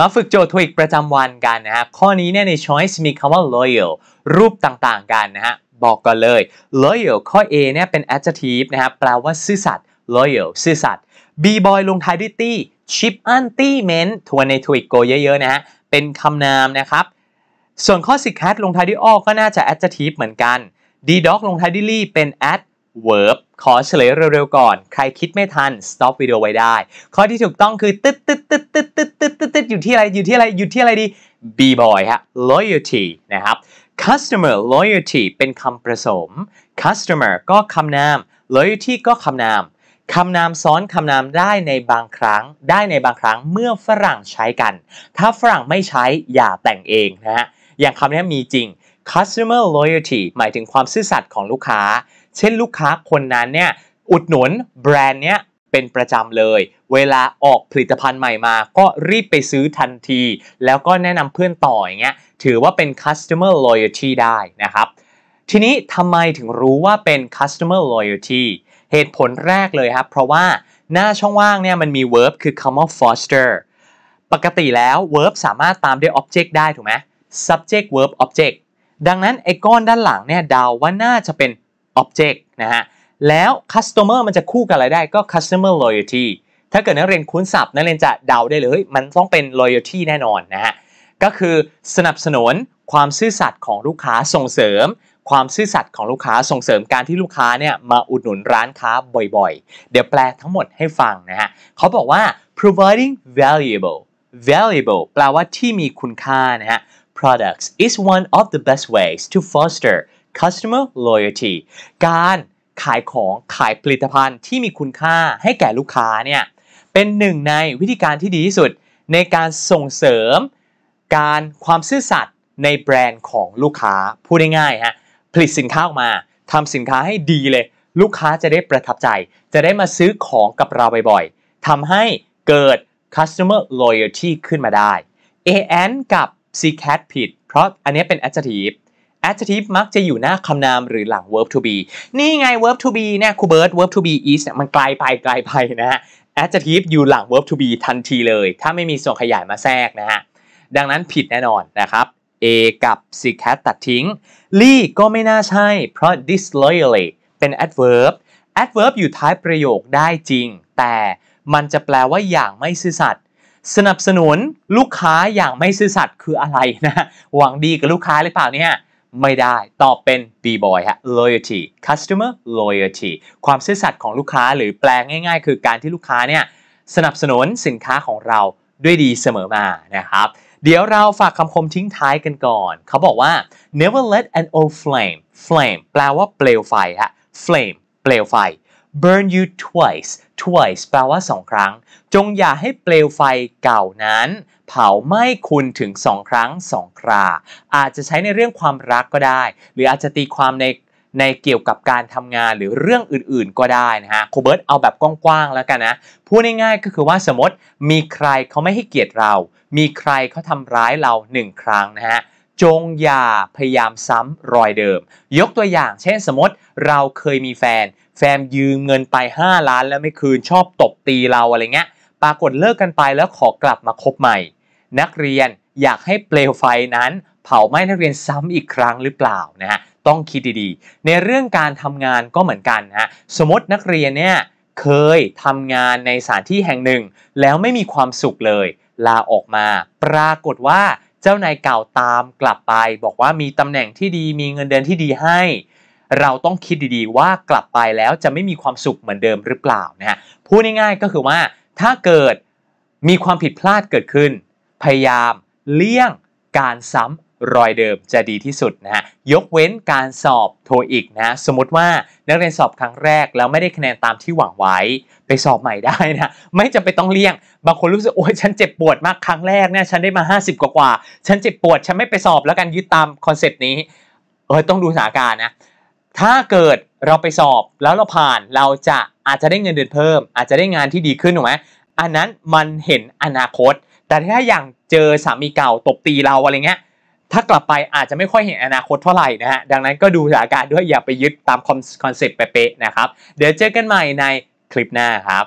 มาฝึกโจทย์ทวิกประจำวันกันนะฮะ ข้อนี้เนี่ยใน choice มีคำว่า loyal รูปต่างๆกันนะฮะ บอกก่อนเลย loyal ข้อ A เนี่ยเป็น adjective นะฮะแปลว่าซื่อสัตย์ loyal ซื่อสัตย์ b boy ลงท้ายด้วยตี้ chip อันตี้เมนทวนในทวิกโกเยอะๆนะฮะ เป็นคำนามนะครับ ส่วนข้อ c cat ลงท้ายด้วยอก็น่าจะ adjective เหมือนกัน d dog ลงท้ายด้วยลี่เป็น ad verb ขอเฉลยเร็วๆก่อน ใครคิดไม่ทัน stop วิดีโอไว้ได้ ข้อที่ถูกต้องคือตึ๊ดตึ๊ดตึ๊ดตึ๊ดตึ๊ดตึ๊ดตึ๊ดตึ๊ดอยู่ที่อะไรอยู่ที่อะไรอยู่ที่อะไรดี b boy ฮะ loyalty นะครับ customer loyalty เป็นคำผสม customer ก็คำนาม loyalty ก็คำนามคำนามซ้อนคำนามได้ในบางครั้ง ได้ในบางครั้งเมื่อฝรั่งใช้กัน ถ้าฝรั่งไม่ใช้อย่าแต่งเองนะฮะอย่างคำนี้มีจริง customer loyalty หมายถึงความซื่อสัตย์ของลูกค้า เช่นลูกค้าคนนั้นเนี่ยอุดหนุนแบรนด์เนี้ยเป็นประจำเลย เวลาออกผลิตภัณฑ์ใหม่มา ก็รีบไปซื้อทันที แล้วก็แนะนำเพื่อนต่ออย่างเงี้ยถือว่าเป็น customer loyalty ได้นะครับทีนี้ทำไมถึงรู้ว่าเป็น customer loyalty เหตุผลแรกเลยครับ เพราะว่าหน้าช่องว่างเนี่ยมันมี verb คือคำว่า foster ปกติแล้ว verb สามารถตามด้วย object ได้ถูกไหม subject verb object ดังนั้นไอ้ก้อนด้านหลังเนี่ยเดาว่าน่าจะเป็น object นะฮะ แล้ว customer มันจะคู่กับอะไรได้ก็ customer loyalty ถ้าเกิดนักเรียนคุ้นศัพท์นักเรียนจะเดาได้เลยมันต้องเป็น loyalty แน่นอนนะฮะ ก็คือสนับสนุนความซื่อสัตย์ของลูกค้าส่งเสริม ความซื่อสัตย์ของลูกค้าส่งเสริมการที่ลูกค้าเนี่ยมาอุดหนุนร้านค้าบ่อยๆ เดี๋ยวแปลทั้งหมดให้ฟังนะฮะเขาบอกว่า providing valuable valuable แปลว่าที่มีคุณค่านะฮะ products is one of the best ways to foster customer loyalty การขายของขายผลิตภัณฑ์ที่มีคุณค่าให้แก่ลูกค้าเนี่ยเป็นหนึ่งในวิธีการที่ดีที่สุด ในการส่งเสริม การความซื่อสัตย์ในแบรนด์ของลูกค้าพูดง่ายๆฮะผลิตสินค้าออกมาทำสินค้าให้ดีเลย ลูกค้าจะได้ประทับใจ จะได้มาซื้อของกับเราบ่อยๆทำให้เกิด customer loyalty ขึ้นมาได้ an กับ c cat ผิด เพราะอันนี้เป็น adjective adjective มักจะอยู่หน้าคำนามหรือหลัง verb to be นี่ไง verb to be เนี่ยครูเบิร์ต verb to be is เนี่ยมันไกลไปไกลไปนะฮะ adjective อยู่หลัง verb to be ทันทีเลย ถ้าไม่มีส่วนขยายมาแทรกนะฮะ ดังนั้นผิดแน่นอนนะครับ A กับ C cat ตัดทิ้ง Lee ก็ไม่น่าใช่ เพราะ disloyally เป็น adverb adverb อยู่ท้ายประโยคได้จริง แต่มันจะแปลว่าอย่างไม่ซื่อสัตย์สนับสนุนลูกค้าอย่างไม่ซื่อสัตย์คืออะไรนะ หวังดีกับลูกค้าหรือเปล่าเนี่ย ไม่ได้ ตอบเป็น B boy ฮะ loyalty customer loyalty ความซื่อสัตย์ของลูกค้าหรือแปลง่าย ๆ คือการที่ลูกค้าเนี่ยสนับสนุนสินค้าของเราด้วยดีเสมอมานะครับ เดี๋ยวเราฝากคำคมทิ้งท้ายกันก่อน เขาบอกว่า never let an old flame flame แปลว่าเปลวไฟฮะ flame เปลวไฟ burn you twice twice แปลว่าสองครั้ง จงอย่าให้เปลวไฟเก่านั้น เผาไหม้คุณถึงสองครั้งสองครา อาจจะใช้ในเรื่องความรักก็ได้ หรืออาจจะตีความในในเกี่ยวกับการทำงานหรือเรื่องอื่นๆก็ได้นะฮะโคเบิร์ตเอาแบบกว้างๆแล้วกันนะ พูดง่ายๆก็คือว่าสมมติมีใครเขาไม่ให้เกียรติเรา มีใครเขาทำร้ายเราหนึ่งครั้งนะฮะจงอย่าพยายามซ้ำรอยเดิม ยกตัวอย่าง เช่นสมมติเราเคยมีแฟน แฟนยืมเงินไป 5 ล้านแล้วไม่คืนชอบตบตีเราอะไรเงี้ย ปรากฏเลิกกันไปแล้วขอกลับมาคบใหม่ นักเรียนอยากให้เปลวไฟนั้น เผาไหม้นักเรียนซ้ำอีกครั้งหรือเปล่านะฮะต้องคิดดีๆ ในเรื่องการทำงานก็เหมือนกันนะฮะสมมตินักเรียนเนี่ยเคยทำงานในสถานที่แห่งหนึ่ง แล้วไม่มีความสุขเลย ลาออกมา ปรากฏว่าเจ้านายเก่าตามกลับไป บอกว่ามีตำแหน่งที่ดีมีเงินเดือนที่ดีให้ เราต้องคิดดีๆ ว่ากลับไปแล้วจะไม่มีความสุขเหมือนเดิมหรือเปล่านะฮะพูดง่ายๆก็คือว่าถ้าเกิดมีความผิดพลาดเกิดขึ้น พยายามเลี่ยงการซ้ำรอยเดิมจะดีที่สุดนะฮะยกเว้นการสอบ TOEIC นะสมมติว่านักเรียนสอบครั้งแรกแล้วไม่ได้คะแนนตามที่หวังไว้ ไปสอบใหม่ได้นะไม่จำเป็นต้องเลี่ยง บางคนรู้สึกโอ้ยฉันเจ็บปวดมากครั้งแรกเนี่ยฉันได้มา 50 กว่ากว่าฉันเจ็บปวดฉันไม่ไปสอบแล้วกันยึดตาม concept นี้เออต้องดูสถานการณ์นะถ้าเกิดเราไปสอบแล้วเราผ่านเราจะอาจจะได้เงินเดือนเพิ่ม อาจจะได้งานที่ดีขึ้นถูกไหมอันนั้นมันเห็นอนาคต แต่ถ้าอย่างเจอสามีเก่าตบตีเราอะไรเงี้ยถ้ากลับไปอาจจะไม่ค่อยเห็นอนาคตเท่าไหร่นะฮะดังนั้นก็ดูสถานการณ์ด้วยอย่าไปยึดตามคอนเซปต์เป๊ะๆนะครับ เดี๋ยวเจอกันใหม่ในคลิปหน้าครับ